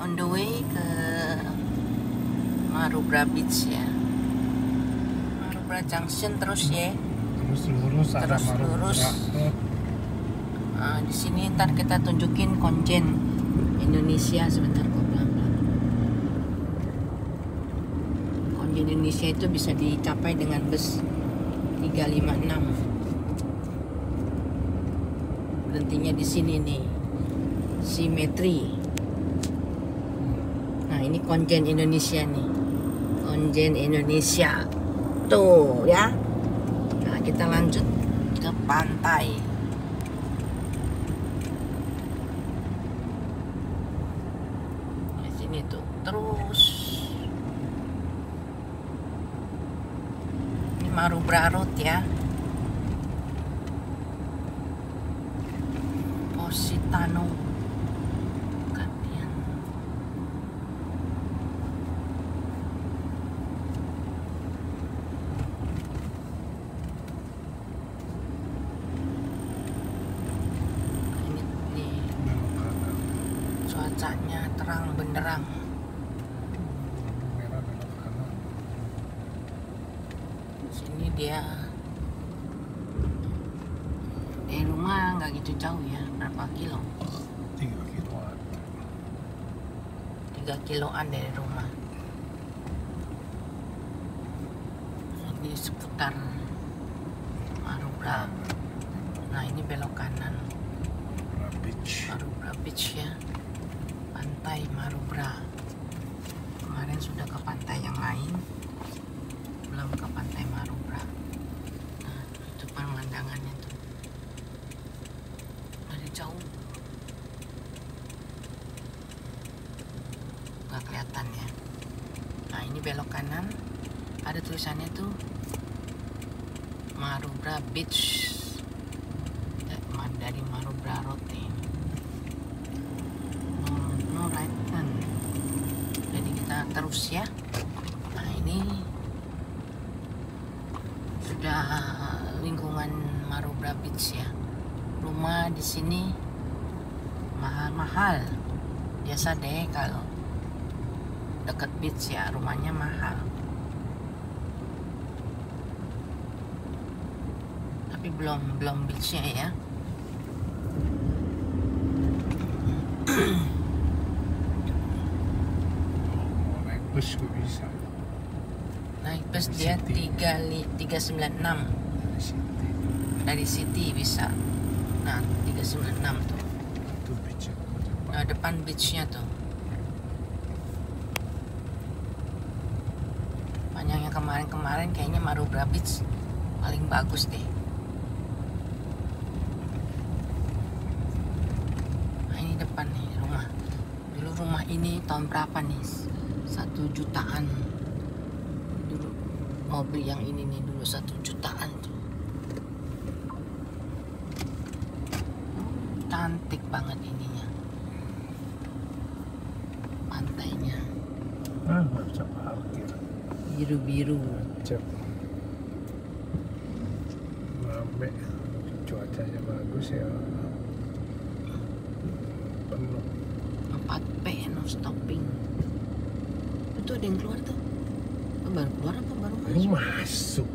on the way ke Marubra Beach ya. Marubra Junction terus ya. terus lurus Terus lurus. Marubra Ah, di sini ntar kita tunjukin konjen Indonesia sebentar kok pelan-pelan. Konjen Indonesia itu bisa dicapai dengan bus 356. Berhentinya di sini nih. Simetri. Ini konjen Indonesia nih. Konjen Indonesia. Tuh, ya. Nah, kita lanjut ke pantai. di sini tuh terus ini Marubra Road ya Positano Gantian ini nih belok kanan cuacanya terang benderang merah belok kanan sini dia dari rumah nggak gitu jauh ya berapa kilo? Tiga kiloan. Tiga kiloan dari rumah. Ini seputar Marubra nah ini belok kanan. Marubra Beach. Marubra Beach ya. Pantai Marubra kemarin sudah ke pantai yang lain belum ke pantai Marubra. Nah itu pemandangannya tuh. Dari jauh. Nggak kelihatan ya. Nah ini belok kanan. Ada tulisannya tuh Marubra Beach. Ma- dari Marubra Road nih no, no right turn jadi kita terus ya nah ini sudah lingkungan Marubra Beach ya. Rumah di sini mahal-mahal. Biasa deh kalau dekat beach ya rumahnya mahal. Tapi belum belum beachnya ya. Bus bisa? Naik bus dia City. 3 li- 396 dari city bisa. Nah 396 tuh. Itu beach nah, depan beachnya tuh. Panjang yang kemarin-kemarin kayaknya Marubra Beach paling bagus deh. Nah ini depan nih rumah. Dulu rumah ini tahun berapa nih? Satu jutaan. Dulu mobil yang ini nih dulu satu jutaan tuh cantik banget ininya. Pantainya. Ah nggak bisa parkir. Biru-biru. Macet rame. Cuacanya bagus ya. Penuh. 4P no stopping. Itu ada yang keluar tuh? Baru keluar apa baru baru masuk? Masuk.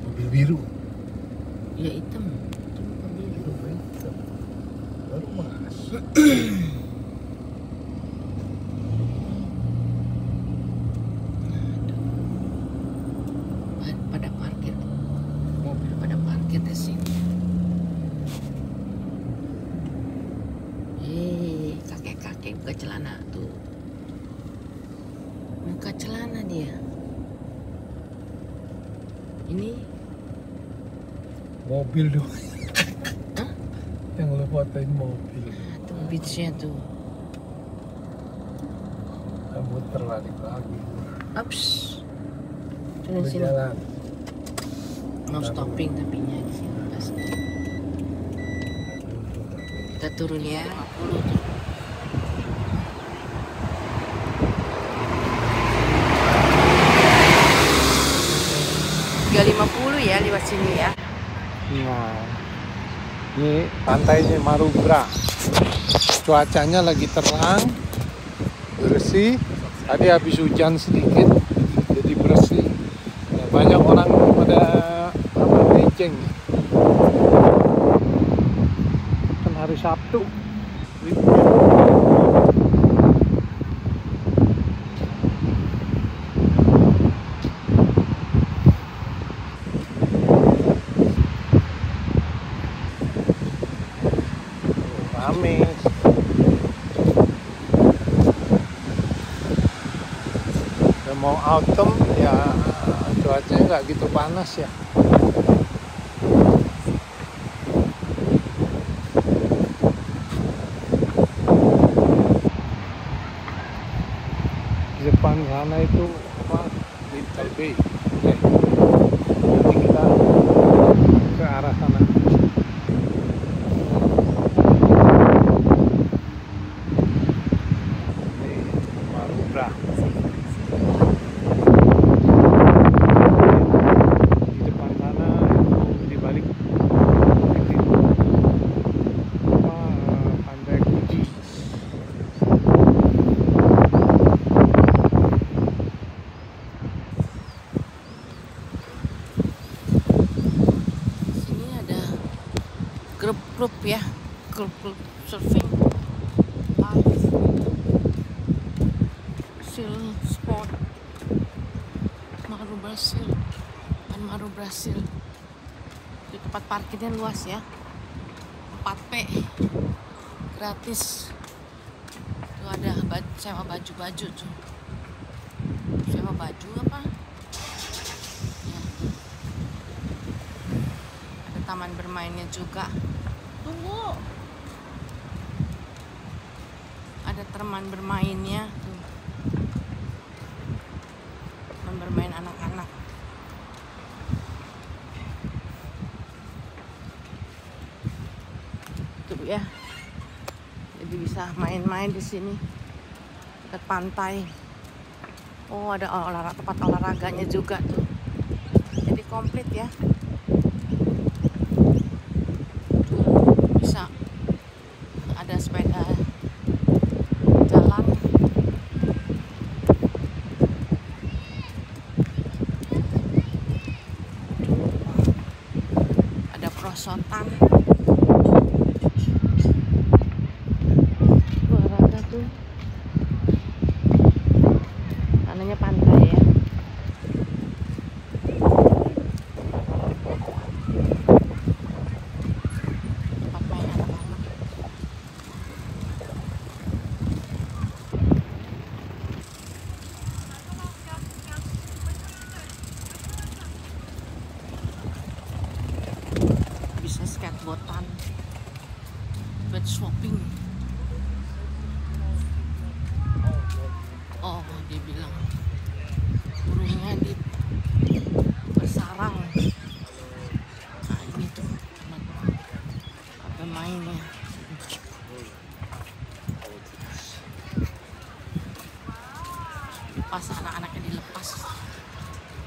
Mobil biru. Ya hitam itu bukan biru Mobil hitam. baru masuk Pa- pada parkir mobil pada parkir di sini. Kakek-kakek buka celana tuh. Buka celana dia. Ini? Mobil dong. Yang lo fotoin mobil beachnya tuh kamu terlari lagi ups Sini, sini. berjalan no stopping tapi nya di sini kita turun ya 50 tuh. Tiga lima puluh ya lewat sini ya. Nah, ini pantainya Marubra. Cuacanya lagi terang, bersih. Tadi habis hujan sedikit jadi bersih. Ya, banyak orang pada apa beceng kan hari Sabtu rame. Udah mau autumn ya cuacanya nggak gitu panas ya. Di depan sana itu apa Little Bay Oke. nanti kita ke arah sana ini Marubra di depan sana itu di balik bukit itu apa eh, pantai Kuji Sini ada grup-grup ya, grup-grup surfing. Live. Sport. Maru Brasil. Pan Maru Brasil. Di tempat parkirnya luas ya. 4P. Gratis. Tuh ada sewa baju-baju tuh. Sewa baju apa? Ya. Ada taman bermainnya juga. Tunggu. Ada taman bermainnya tuh. Taman bermain anak-anak. Tuh ya. Jadi bisa main-main di sini. Dekat pantai. Oh, ada olahraga tempat olahraganya juga tuh. Jadi komplit ya. bisa ada sepeda jalan ada perosotan olahraga tuh tanahnya pantai ya. Bisa skateboardan bed swapping oh dia bilang burungnya di bersarang nah ini tuh tempat apa mainnya pas anak-anaknya dilepas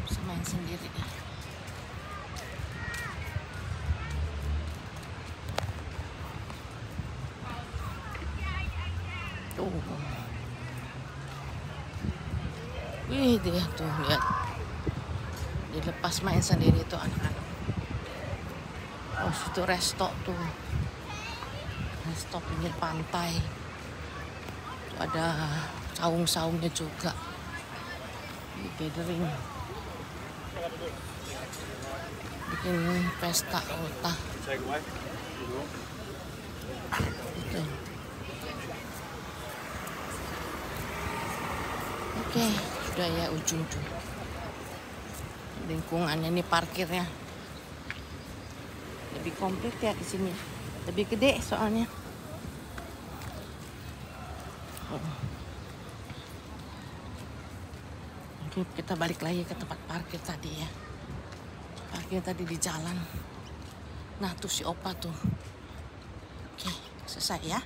bisa main sendiri. Tuh. Wih dia tuh lihat. Dilepas main sendiri tuh anak-anak. Oh situ resto tuh. Resto pinggir pantai. Tuh ada saung-saungnya juga. Di gathering bikin pesta ultah itu oke sudah ya ujung tuh lingkungannya ini parkirnya. Lebih komplit ya di sini. Lebih gede soalnya. Oh. Oke, kita balik lagi ke tempat parkir tadi ya. Parkir tadi di jalan. Nah, tuh si Opa tuh. Oke, selesai ya.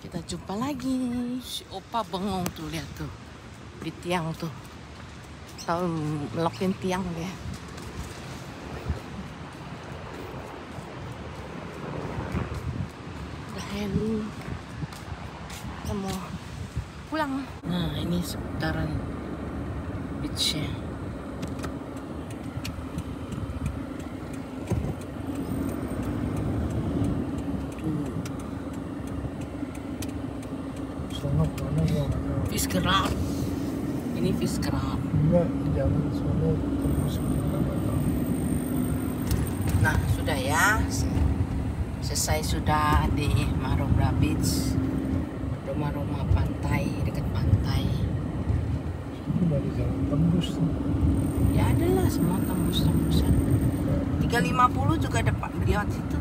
Kita jumpa lagi. Si Opa bengong tuh, lihat tuh. Di tiang tuh. Tahu melokin tiang dia. Udah helu. Kita mau pulang. Nah, ini seputaran beachnya. Fish. Ini fish. Enggak, jangan sono terus. Nah, sudah ya. Selesai sudah di Marobra Beach. Rumah-rumah dekat pantai. Ini dari tembus. Ya adalah semua tembus-tembusan. 350 juga dapat lewat situ.